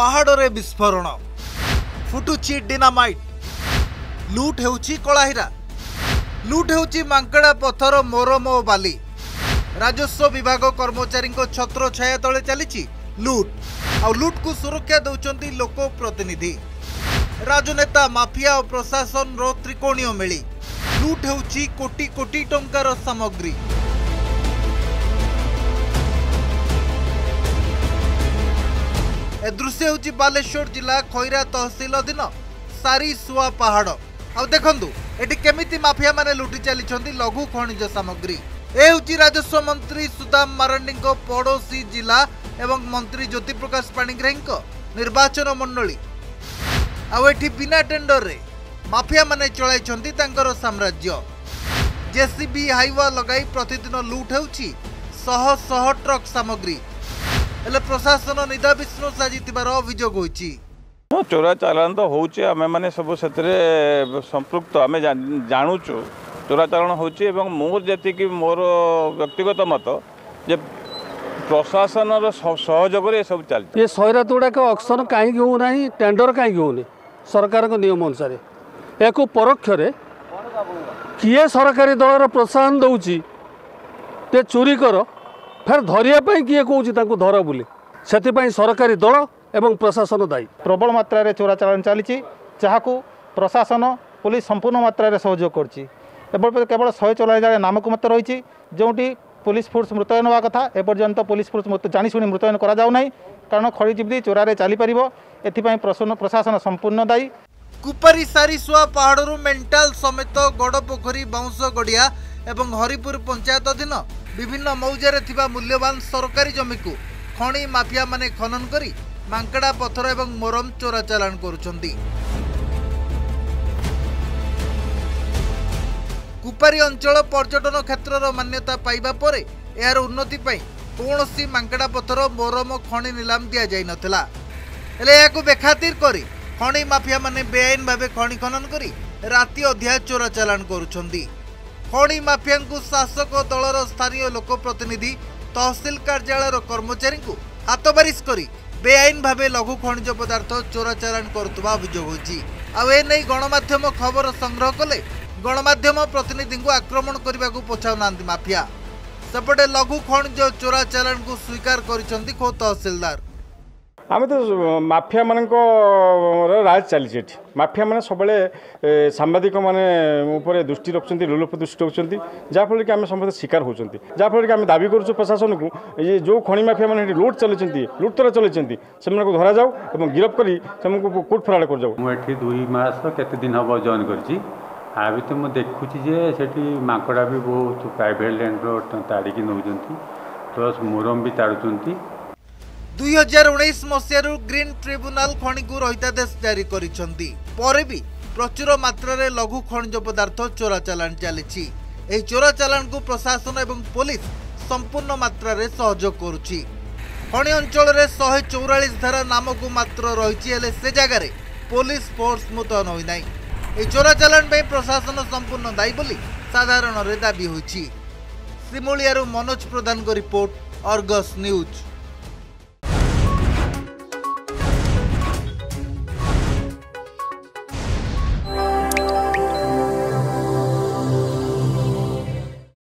ପାହାଡ଼ରେ ବିସ୍ଫୋରଣ। ଫୁଟୁଛି ଡିନାମାଇଟ୍। ଲୁଟ୍ ହେଉଛି କଳାହୀରା। ଲୁଟ୍ ହେଉଛି ମାଙ୍କଡ଼ା ପଥର ମୋରମ ଓ ବାଲି। ରାଜସ୍ୱ ବିଭାଗ କର୍ମଚାରୀଙ୍କ ଛତ୍ର ଛାୟା ତଳେ ଚାଲିଛି ଲୁଟ୍। ଆଉ ଲୁଟ୍କୁ ସୁରକ୍ଷା ଦେଉଛନ୍ତି ଲୋକ ପ୍ରତିନିଧି। ରାଜନେତା ମାଫିଆ ଓ ପ୍ରଶାସନର ତ୍ରିକୋଣୀୟ ମେଳି। ଲୁଟ୍ ହେଉଛି କୋଟି କୋଟି ଟଙ୍କାର ସାମଗ୍ରୀ। ଦୃଶ୍ୟ ହେଉଛି ବାଲେଶ୍ୱର ଜିଲ୍ଲା ଖଇରା ତହସିଲ ଅଧୀନ ସାରିସୁଆ ପାହାଡ଼। ଆଉ ଦେଖନ୍ତୁ ଏଠି କେମିତି ମାଫିଆମାନେ ଲୁଟି ଚାଲିଛନ୍ତି ଲଘୁ ଖଣିଜ ସାମଗ୍ରୀ। ଏ ହେଉଛି ରାଜସ୍ୱ ମନ୍ତ୍ରୀ ସୁଦାମ ମାରାଣ୍ଡିଙ୍କ ପଡ଼ୋଶୀ ଜିଲ୍ଲା ଏବଂ ମନ୍ତ୍ରୀ ଜ୍ୟୋତିପ୍ରକାଶ ପାଣିଗ୍ରାହୀଙ୍କ ନିର୍ବାଚନ ମଣ୍ଡଳୀ। ଆଉ ଏଠି ବିନା ଟେଣ୍ଡରରେ ମାଫିଆମାନେ ଚଳାଇଛନ୍ତି ତାଙ୍କର ସାମ୍ରାଜ୍ୟ। ଜେସିବି ହାଇୱା ଲଗାଇ ପ୍ରତିଦିନ ଲୁଟ୍ ହେଉଛି ଶହ ଶହ ଟ୍ରକ୍ ସାମଗ୍ରୀ। ହେଲେ ପ୍ରଶାସନ ନିଦା ବିଷ୍ଣୁ ସାଜିଥିବାର ଅଭିଯୋଗ ହୋଇଛି ହଁ ଚୋରା ଚାଲାଣ ତ ହେଉଛି ଆମେମାନେ ସବୁ ସେଥିରେ ସମ୍ପୃକ୍ତ ଆମେ ଜାଣୁଛୁ ଚୋରା ଚାଲାଣ ହେଉଛି ଏବଂ ମୋର ଯେତିକି ମୋର ବ୍ୟକ୍ତିଗତ ମତ ଯେ ପ୍ରଶାସନର ସହଯୋଗରେ ଏସବୁ ଚାଲିଛି ଏ ସୈରାତ ଗୁଡ଼ାକ ଅକ୍ସନ କାହିଁକି ହେଉନାହିଁ ଟେଣ୍ଡର କାହିଁକି ହେଉନି ସରକାରଙ୍କ ନିୟମ ଅନୁସାରେ ଏହାକୁ ପରୋକ୍ଷରେ କିଏ ସରକାରୀ ଦଳର ପ୍ରୋତ୍ସାହନ ଦେଉଛି ତେ ଚୋରି କର ଫେର ଧରିବା ପାଇଁ କିଏ କହୁଛି ତାଙ୍କୁ ଧର ବୋଲି? ସେଥିପାଇଁ ସରକାରୀ ଦଳ ଏବଂ ପ୍ରଶାସନ ଦାୟୀ। ପ୍ରବଳ ମାତ୍ରାରେ ଚୋରାଚାଲାଣ ଚାଲିଛି ଯାହାକୁ ପ୍ରଶାସନ ପୋଲିସ ସମ୍ପୂର୍ଣ୍ଣ ମାତ୍ରାରେ ସହଯୋଗ କରୁଛି। ଏବେ କେବଳ ଶହେ ଚଉରାଳିଶ ଜାଗା ନାମକୁ ମାତ୍ର ରହିଛି ଯେଉଁଠି ପୋଲିସ ଫୋର୍ସ ମୁତୟନ ହେବା କଥା ଏପର୍ଯ୍ୟନ୍ତ ପୋଲିସ ଫୋର୍ସ ମୁତ- ଜାଣିଶୁଣି ମୁତୟନ କରାଯାଉନାହିଁ କାରଣ ଖଣି ଯେମିତି ଚୋରାରେ ଚାଲିପାରିବ। ଏଥିପାଇଁ ପ୍ରଶାସନ ପ୍ରଶାସନ ସମ୍ପୂର୍ଣ୍ଣ ଦାୟୀ। କୁପାରୀ ସାରିସୁଆ ପାହାଡ଼ରୁ ମେଣ୍ଟାଲ ସମେତ ଗଡ଼ ପୋଖରୀ ବାଉଁଶ ଗଡ଼ିଆ ଏବଂ ହରିପୁର ପଞ୍ଚାୟତ ଅଧୀନ ବିଭିନ୍ନ ମୌଜାରେ ଥିବା ମୂଲ୍ୟବାନ ସରକାରୀ ଜମିକୁ ଖଣି ମାଫିଆମାନେ ଖନନ କରି ମାଙ୍କଡ଼ା ପଥର ଏବଂ ମୋରମ ଚୋରା ଚାଲାଣ କରୁଛନ୍ତି। କୁପାରୀ ଅଞ୍ଚଳ ପର୍ଯ୍ୟଟନ କ୍ଷେତ୍ରର ମାନ୍ୟତା ପାଇବା ପରେ ଏହାର ଉନ୍ନତି ପାଇଁ କୌଣସି ମାଙ୍କଡ଼ା ପଥର ମୋରମ ଖଣି ନିଲାମ ଦିଆଯାଇନଥିଲା। ହେଲେ ଏହାକୁ ବେଖାତିର କରି ଖଣି ମାଫିଆମାନେ ବେଆଇନ ଭାବେ ଖଣି ଖନନ କରି ରାତି ଅଧିଆ ଚୋରା ଚାଲାଣ କରୁଛନ୍ତି। ଖଣି ମାଫିଆଙ୍କୁ ଶାସକ ଦଳର ସ୍ଥାନୀୟ ଲୋକ ପ୍ରତିନିଧି ତହସିଲ କାର୍ଯ୍ୟାଳୟର କର୍ମଚାରୀଙ୍କୁ ହାତବାରିଶ କରି ବେଆଇନ ଭାବେ ଲଘୁ ଖଣିଜ ପଦାର୍ଥ ଚୋରା ଚାଲାଣ କରୁଥିବା ଅଭିଯୋଗ ହୋଇଛି। ଆଉ ଏ ନେଇ ଗଣମାଧ୍ୟମ ଖବର ସଂଗ୍ରହ କଲେ ଗଣମାଧ୍ୟମ ପ୍ରତିନିଧିଙ୍କୁ ଆକ୍ରମଣ କରିବାକୁ ପଛାଉନାହାନ୍ତି ମାଫିଆ। ସେପଟେ ଲଘୁ ଖଣିଜ ଚୋରା ଚାଲାଣକୁ ସ୍ୱୀକାର କରିଛନ୍ତି ଖୋଦ ତହସିଲଦାର। ଆମେ ତ ମାଫିଆମାନଙ୍କର ରାଜ ଚାଲିଛି ଏଠି। ମାଫିଆମାନେ ସବୁବେଳେ ଏ, ସାମ୍ବାଦିକମାନେ ଉପରେ ଦୃଷ୍ଟି ରଖୁଛନ୍ତି ଲୋଲପ ଦୃଷ୍ଟି ରଖୁଛନ୍ତି ଯାହାଫଳରେ କି ଆମେ ସମସ୍ତେ ଶିକାର ହେଉଛନ୍ତି। ଯାହାଫଳରେ କି ଆମେ ଦାବି କରୁଛୁ ପ୍ରଶାସନକୁ ଏ ଯେଉଁ ଖଣି ମାଫିଆମାନେ ଏଠି ଲୁଟ୍ ଚଲେଇଛନ୍ତି ଲୁଟ୍ତରା ଚଲେଇଛନ୍ତି ସେମାନଙ୍କୁ ଧରାଯାଉ ଏବଂ ଗିରଫ କରି ସେମାନଙ୍କୁ କୋର୍ଟ ଫେରାଡ଼ କରାଯାଉ। ମୁଁ ଏଠି ଦୁଇ ମାସ କେତେ ଦିନ ହେବ ଜଏନ୍ କରିଛି। ଆ ଭିତରେ ମୁଁ ଦେଖୁଛି ଯେ ସେଠି ମାଙ୍କଡ଼ା ବି ବହୁତ ପ୍ରାଇଭେଟ୍ ଲ୍ୟାଣ୍ଡର ତାଡ଼ିକି ନେଉଛନ୍ତି ପ୍ଲସ୍ ମୁରମ ବି ତାଡ଼ୁଛନ୍ତି। ଦୁଇ ହଜାର ଉଣେଇଶ ମସିହାରୁ ଗ୍ରୀନ୍ ଟ୍ରିବ୍ୟୁନାଲ ଖଣିକୁ ରହିତାଦେଶ ଜାରି କରିଛନ୍ତି। ପରେ ବି ପ୍ରଚୁର ମାତ୍ରାରେ ଲଘୁ ଖଣିଜ ପଦାର୍ଥ ଚୋରା ଚାଲାଣ ଚାଲିଛି। ଏହି ଚୋରା ଚାଲାଣକୁ ପ୍ରଶାସନ ଏବଂ ପୋଲିସ ସମ୍ପୂର୍ଣ୍ଣ ମାତ୍ରାରେ ସହଯୋଗ କରୁଛି। ଖଣି ଅଞ୍ଚଳରେ ଶହେ ଚଉରାଳିଶ ଧାରା ନାମକୁ ମାତ୍ର ରହିଛି ହେଲେ ସେ ଜାଗାରେ ପୋଲିସ ଫୋର୍ସ ମୁତୟନ ହୋଇନାହିଁ। ଏହି ଚୋରା ଚାଲାଣ ପାଇଁ ପ୍ରଶାସନ ସମ୍ପୂର୍ଣ୍ଣ ଦାୟୀ ବୋଲି ସାଧାରଣରେ ଦାବି ହୋଇଛି। ଶ୍ରୀମୂଳିଆରୁ ମନୋଜ ପ୍ରଧାନଙ୍କ ରିପୋର୍ଟ ଅର୍ଗସ୍ ନ୍ୟୁଜ୍।